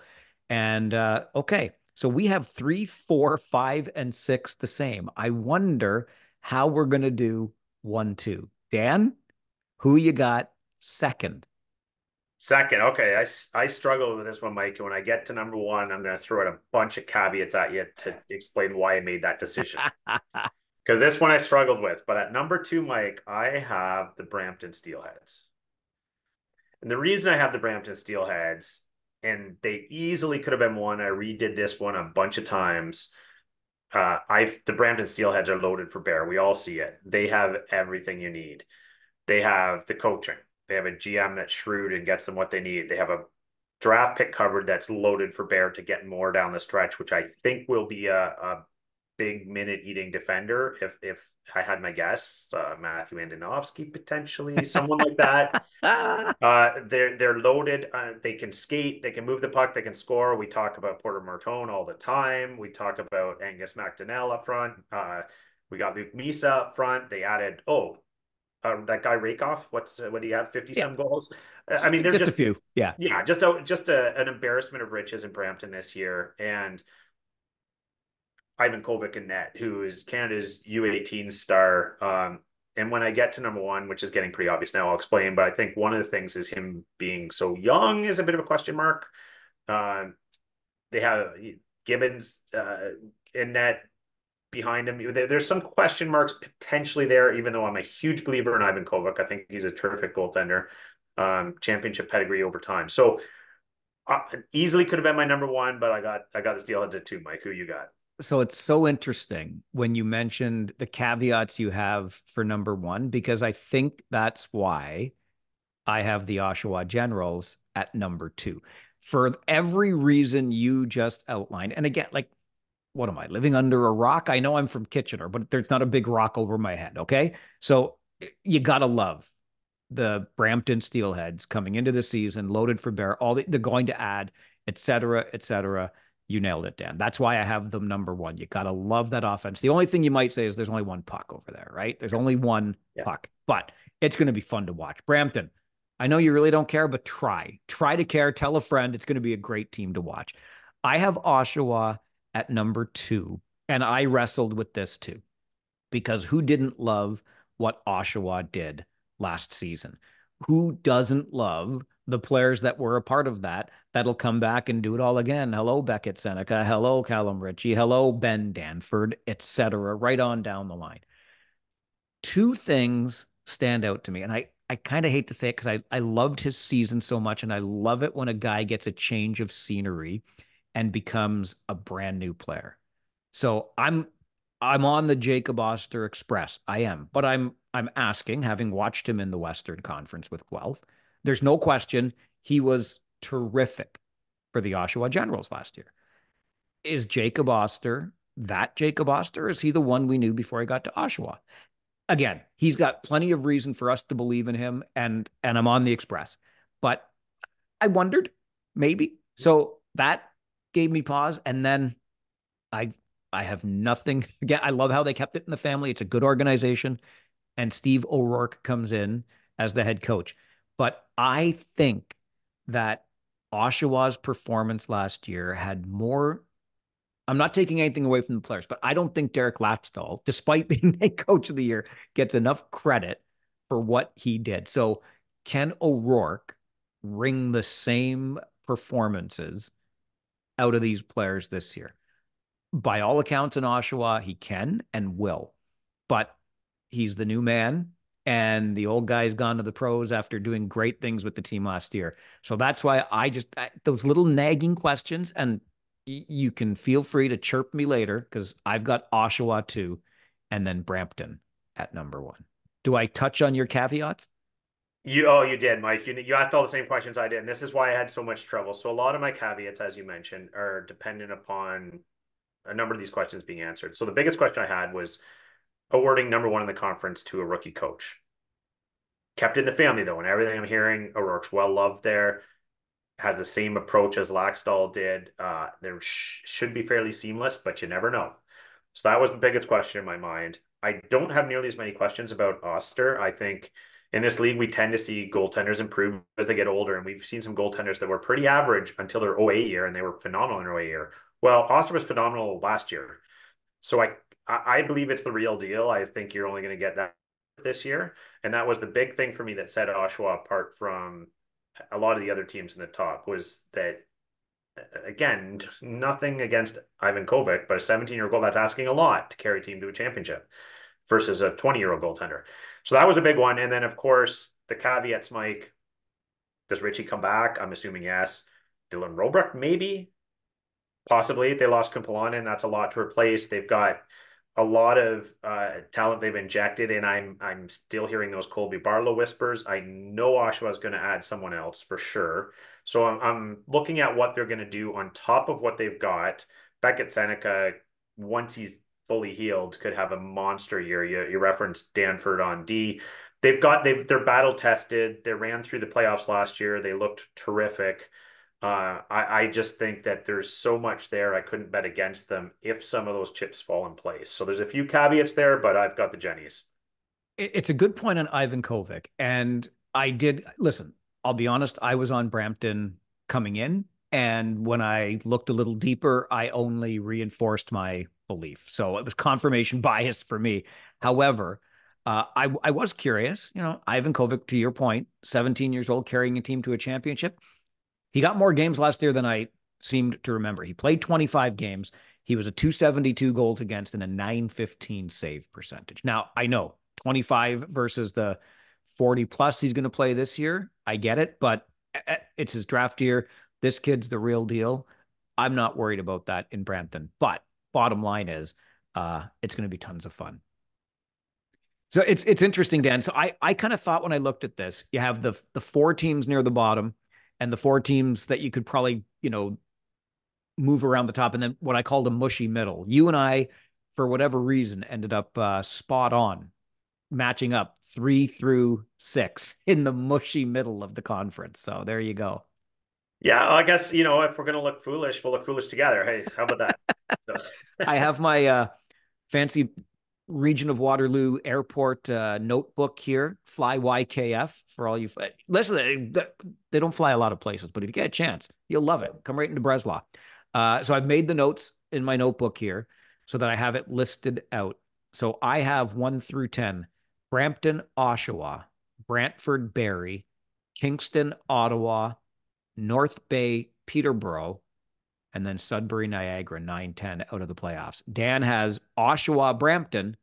And uh, okay, so we have three, four, five, and six the same. I wonder how we're going to do one, two. Dan, who you got second? Second, okay. I, I struggle with this one, Mike. When I get to number one, I'm going to throw out a bunch of caveats at you to explain why I made that decision. Because this one I struggled with. But at number two, Mike, I have the Brampton Steelheads. And the reason I have the Brampton Steelheads, and they easily could have been one, I redid this one a bunch of times. Uh, I the Brampton Steelheads are loaded for bear. We all see it. They have everything you need. They have the coaching. They have a GM that's shrewd and gets them what they need. They have a draft pick covered that's loaded for Bear to get more down the stretch, which I think will be a, a big minute eating defender. If if I had my guess, uh, Matthew Andonovski potentially, someone like that. Uh, they're they're loaded. Uh, they can skate. They can move the puck. They can score. We talk about Porter Martone all the time. We talk about Angus MacDonell up front. Uh, we got Luke Misa up front. They added oh uh, that guy Rakoff. What's uh, what do you have? Fifty yeah. some goals. Just, I mean, they're just, just, a few. Yeah, yeah, just a just a, an embarrassment of riches in Brampton this year, and Ivankovic in net, who is Canada's U18 star. Um, and when I get to number one, which is getting pretty obvious now, I'll explain. But I think one of the things is him being so young is a bit of a question mark. Uh, they have Gibbons uh, net behind him. There's some question marks potentially there, even though I'm a huge believer in Ivankovic. I think he's a terrific goaltender, um, championship pedigree over time. So uh, easily could have been my number one, but I got I got the Steelheads at two. Mike, who you got? So it's so interesting when you mentioned the caveats you have for number one, because I think that's why I have the Oshawa Generals at number two. For every reason you just outlined. And again, like what am I living under a rock? I know I'm from Kitchener, but there's not a big rock over my head. Okay. So eh, you got to love the Brampton Steelheads coming into the season, loaded for bear, all the, they're going to add, et cetera, et cetera. You nailed it, Dan. That's why I have them number one. You got to love that offense. The only thing you might say is there's only one puck over there, right? There's only one yeah. puck, but it's going to be fun to watch. Brampton, I know you really don't care, but try. Try to care. Tell a friend. It's going to be a great team to watch. I have Oshawa at number two. And I wrestled with this too, because who didn't love what Oshawa did last season? Who doesn't love the players that were a part of that that'll come back and do it all again? Hello, Beckett Sennecke. Hello, Callum Ritchie. Hello, Ben Danford, etc. Right on down the line. Two things stand out to me, and I I kind of hate to say it because I I loved his season so much, and I love it when a guy gets a change of scenery and becomes a brand new player. So I'm I'm on the Jacob Oster Express. I am, but I'm I'm asking, having watched him in the Western Conference with Guelph, there's no question he was terrific for the Oshawa Generals last year. Is Jacob Oster that Jacob Oster? Is he the one we knew before he got to Oshawa? Again, he's got plenty of reason for us to believe in him, and and I'm on the Express. But I wondered, maybe. So that gave me pause. And then I I have nothing. Again, I love how they kept it in the family. It's a good organization. And Steve O'Rourke comes in as the head coach. But I think that Oshawa's performance last year had more. I'm not taking anything away from the players, but I don't think Derek Laxdal, despite being a coach of the year, gets enough credit for what he did. So can O'Rourke wring the same performances out of these players this year. By all accounts in Oshawa, he can and will, but he's the new man. And the old guy's gone to the pros after doing great things with the team last year. So that's why I just, I, those little nagging questions, and y- you can feel free to chirp me later because I've got Oshawa too, and then Brampton at number one. Do I touch on your caveats? You oh you did, Mike. You you asked all the same questions I did, and this is why I had so much trouble. So a lot of my caveats, as you mentioned, are dependent upon a number of these questions being answered. So the biggest question I had was awarding number one in the conference to a rookie coach. Kept in the family though, and everything I'm hearing, O'Rourke's well loved there. Has the same approach as Laxdal did. Uh, there sh should be fairly seamless, but you never know. So that was the biggest question in my mind. I don't have nearly as many questions about Oster. I think in this league, we tend to see goaltenders improve as they get older. And we've seen some goaltenders that were pretty average until their 08 year and they were phenomenal in their 08 year. Well, Oster was phenomenal last year. So I, I believe it's the real deal. I think you're only going to get that this year. And that was the big thing for me that set Oshawa apart from a lot of the other teams in the top was that again, nothing against Ivankovic, but a 17 year old that's asking a lot to carry a team to a championship versus a 20 year old goaltender. So that was a big one. And then, of course, the caveats, Mike. Does Ritchie come back? I'm assuming yes. Dylan Roobroeck, maybe, possibly. They lost Kumpalainen. That's a lot to replace. They've got a lot of uh, talent they've injected, and I'm I'm still hearing those Colby Barlow whispers. I know Oshawa is going to add someone else for sure. So I'm, I'm looking at what they're going to do on top of what they've got. Beckett Sennecke, once he's fully healed could have a monster year. You, you referenced Danford on D. They've got they've they're battle tested. They ran through the playoffs last year. They looked terrific. Uh, I, I just think that there's so much there. I couldn't bet against them if some of those chips fall in place. So there's a few caveats there, but I've got the Jennies. It's a good point on Ivankovic. And I did listen, I'll be honest, I was on Brampton coming in. And when I looked a little deeper, I only reinforced my belief. So it was confirmation bias for me. However, uh, I, I was curious, you know, Ivankovic, to your point, 17 years old, carrying a team to a championship. He got more games last year than I seemed to remember. He played 25 games. He was a 272 goals against and a 915 save percentage. Now, I know 25 versus the 40 plus he's going to play this year. I get it, but eh, eh, it's his draft year. This kid's the real deal. I'm not worried about that in Brampton. But bottom line is, uh, it's going to be tons of fun. So it's it's interesting, Dan. So I I kind of thought when I looked at this, you have the the four teams near the bottom, and the four teams that you could probably you know move around the top, and then what I called a mushy middle. You and I, for whatever reason, ended up uh, spot on, matching up three through six in the mushy middle of the conference. So there you go. Yeah, I guess you know if we're gonna look foolish, we'll look foolish together. Hey, how about that? So. I have my uh, fancy region of Waterloo Airport uh, notebook here. Fly YKF for all you. Listen, they, they, don't fly a lot of places, but if you get a chance, you'll love it. Come right into Breslau. Uh, so I've made the notes in my notebook here so that I have it listed out. So I have one through ten: Brampton, Oshawa, Brantford, Barrie, Kingston, Ottawa. North Bay, Peterborough, and then Sudbury, Niagara, 9 10 out of the playoffs. Dan has Oshawa, Brampton,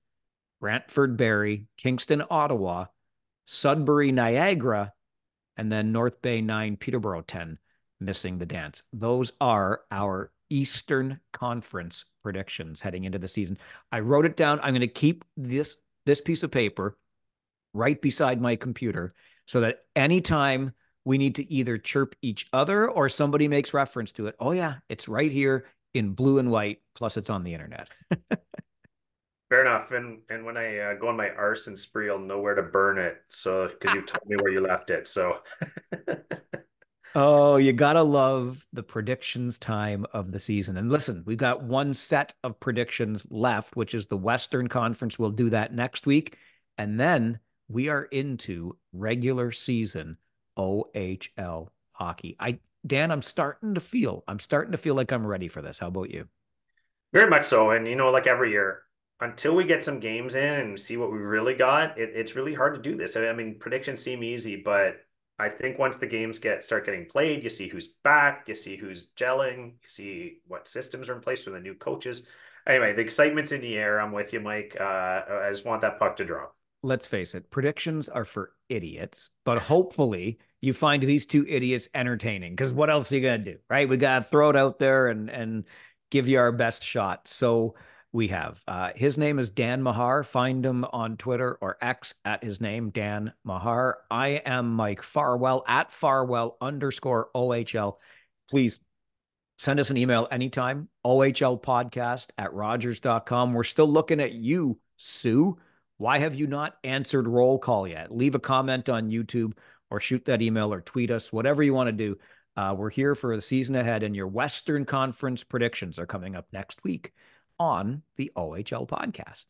Brantford, Barrie, Kingston, Ottawa, Sudbury, Niagara, and then North Bay, 9, Peterborough, 10, missing the dance. Those are our Eastern Conference predictions heading into the season. I wrote it down. I'm going to keep this this piece of paper right beside my computer so that anytime we need to either chirp each other or somebody makes reference to it, oh yeah, it's right here in blue and white. Plus, it's on the internet. Fair enough. And and when I uh, go on my arson spree, I'll know where to burn it. So because you told me where you left it. So. oh, you gotta love the predictions time of the season. And listen, we've got one set of predictions left, which is the Western Conference. We'll do that next week, and then we are into regular season OHL hockey. I Dan, I'm starting to feel I'm starting to feel like I'm ready for this. How about you? Very much so. And you know, like every year, until we get some games in and see what we really got, it, it's really hard to do this. I mean, predictions seem easy, but I think once the games get start getting played, you see who's back, you see who's gelling, you see what systems are in place for the new coaches. Anyway, the excitement's in the air. I'm with you, Mike. Uh, I just want that puck to drop. Let's face it, predictions are for idiots, but hopefully you find these two idiots entertaining. Because what else are you gonna do, right? We gotta throw it out there and and give you our best shot. So we have. Uh, his name is Dan Mahar. Find him on Twitter or X at his name, Dan Mahar. I am Mike Farwell at Farwell underscore OHL. Please send us an email anytime, OHL podcast at Rogers.com. We're still looking at you, Soo. Why have you not answered roll call yet? Leave a comment on YouTube or shoot that email or tweet us, whatever you want to do. Uh, we're here for the season ahead, and your Western Conference predictions are coming up next week on the OHL podcast.